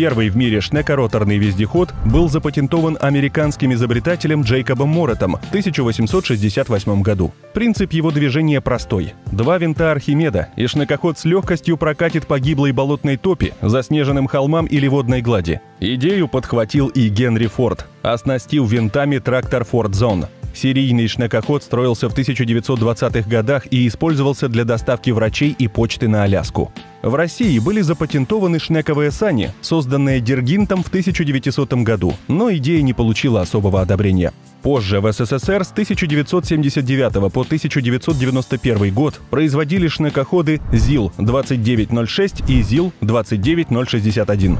Первый в мире шнекороторный вездеход был запатентован американским изобретателем Джейкобом Моретом в 1868 году. Принцип его движения простой. Два винта Архимеда, и шнекоход с легкостью прокатит по гиблой болотной топе, заснеженным холмам или водной глади. Идею подхватил и Генри Форд, оснастил винтами трактор Ford Zone. Серийный шнекоход строился в 1920-х годах и использовался для доставки врачей и почты на Аляску. В России были запатентованы шнековые сани, созданные Дергинтом в 1900 году, но идея не получила особого одобрения. Позже в СССР с 1979 по 1991 год производили шнекоходы ЗИЛ-2906 и ЗИЛ-29061.